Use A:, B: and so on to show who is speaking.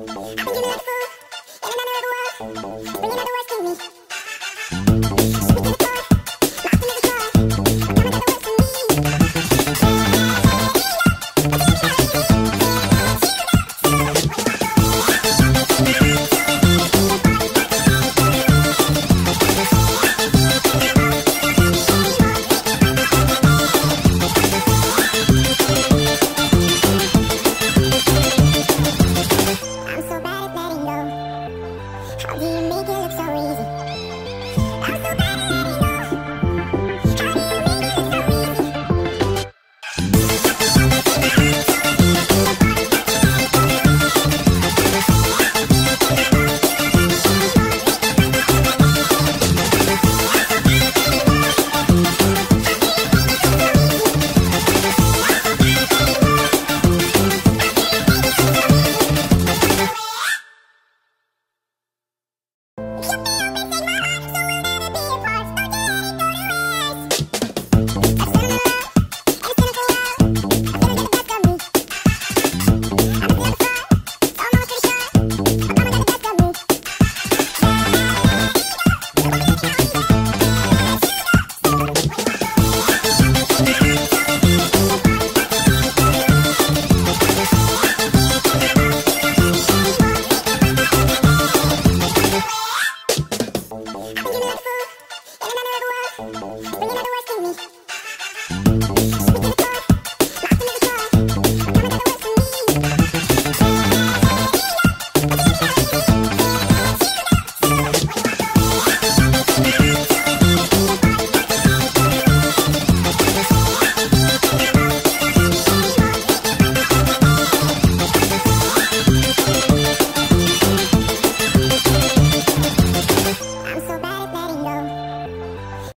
A: I'll do another best, bring another am to me.